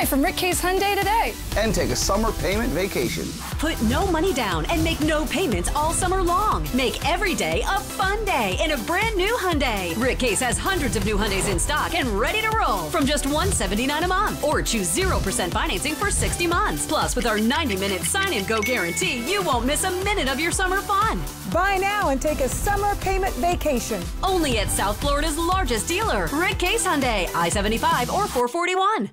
away from Rick Case Hyundai today. And take a summer payment vacation. Put no money down and make no payments all summer long. Make every day a fun day in a brand new Hyundai. Rick Case has hundreds of new Hyundais in stock and ready to roll from just one seventy nine a month. Or choose 0% financing for 60 months. Plus, with our 90 minute sign and go guarantee, you won't miss a minute of your summer fun. Buy now and take a summer payment vacation. Only at South Florida's largest dealer, Rick Case Hyundai, I 75 or 441.